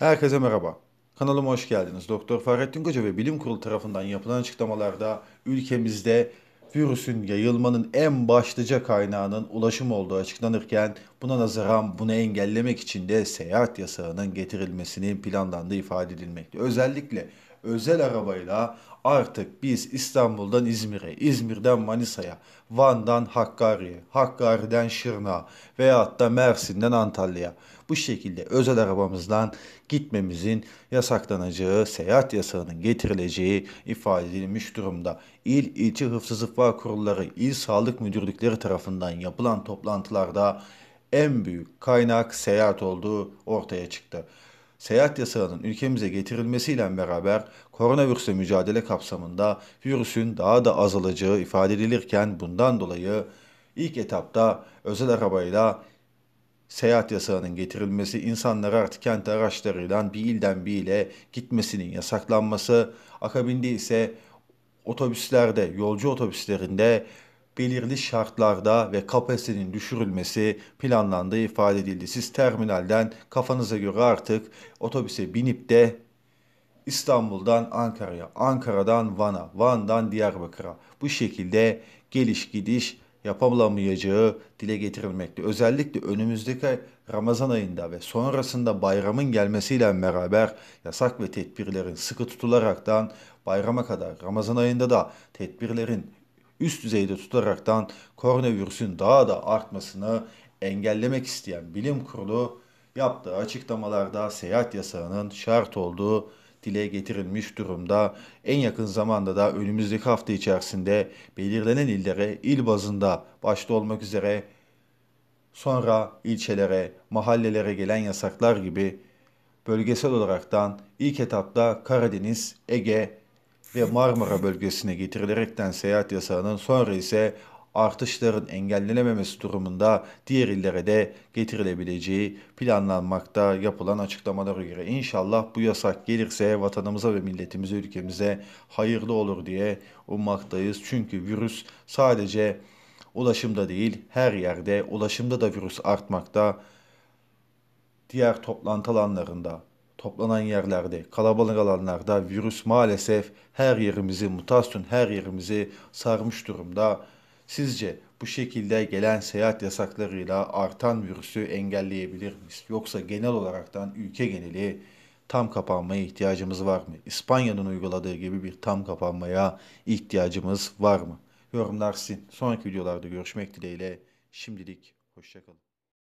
Herkese merhaba. Kanalıma hoş geldiniz. Doktor Fahrettin Koca ve Bilim Kurulu tarafından yapılan açıklamalarda ülkemizde virüsün yayılmanın en başlıca kaynağının ulaşım olduğu açıklanırken buna nazaran bunu engellemek için de seyahat yasağının getirilmesinin planlandığı ifade edilmekte. Özellikle özel arabayla artık biz İstanbul'dan İzmir'e, İzmir'den Manisa'ya, Van'dan Hakkari'ye, Hakkari'den Şırnak'a veyahut da Mersin'den Antalya'ya bu şekilde özel arabamızdan gitmemizin yasaklanacağı, seyahat yasağının getirileceği ifade edilmiş durumda. İl, ilçe hıfzı zıffa kurulları, il sağlık müdürlükleri tarafından yapılan toplantılarda en büyük kaynak seyahat olduğu ortaya çıktı seyahat yasağının ülkemize getirilmesiyle beraber koronavirüsle mücadele kapsamında virüsün daha da azalacağı ifade edilirken bundan dolayı ilk etapta özel arabayla seyahat yasağının getirilmesi, insanlar artık kent araçlarıyla bir ilden bir ile gitmesinin yasaklanması, akabinde ise otobüslerde, yolcu otobüslerinde belirli şartlarda ve kapasitenin düşürülmesi planlandığı ifade edildi. Siz terminalden kafanıza göre artık otobüse binip de İstanbul'dan Ankara'ya, Ankara'dan Van'a, Van'dan Diyarbakır'a bu şekilde geliş gidiş yapılamayacağı dile getirilmekte. Özellikle önümüzdeki Ramazan ayında ve sonrasında bayramın gelmesiyle beraber yasak ve tedbirlerin sıkı tutularaktan bayrama kadar Ramazan ayında da tedbirlerin üst düzeyde tutaraktan koronavirüsün daha da artmasını engellemek isteyen bilim kurulu yaptığı açıklamalarda seyahat yasağının şart olduğu dile getirilmiş durumda. En yakın zamanda da önümüzdeki hafta içerisinde belirlenen illere il bazında başta olmak üzere sonra ilçelere, mahallelere gelen yasaklar gibi bölgesel olaraktan ilk etapta Karadeniz, Ege ve Marmara bölgesine getirilerekten seyahat yasağının sonra ise artışların engellenememesi durumunda diğer illere de getirilebileceği planlanmakta yapılan açıklamalara göre. İnşallah bu yasak gelirse vatanımıza ve milletimize, ülkemize hayırlı olur diye ummaktayız. Çünkü virüs sadece ulaşımda değil her yerde ulaşımda da virüs artmakta. Diğer toplantı alanlarında, toplanan yerlerde, kalabalık alanlarda virüs maalesef her yerimizi, mutasyon her yerimizi sarmış durumda. Sizce bu şekilde gelen seyahat yasaklarıyla artan virüsü engelleyebilir miyiz? Yoksa genel olaraktan ülke geneli tam kapanmaya ihtiyacımız var mı? İspanya'nın uyguladığı gibi bir tam kapanmaya ihtiyacımız var mı? Yorumlar sizin. Sonraki videolarda görüşmek dileğiyle. Şimdilik hoşçakalın.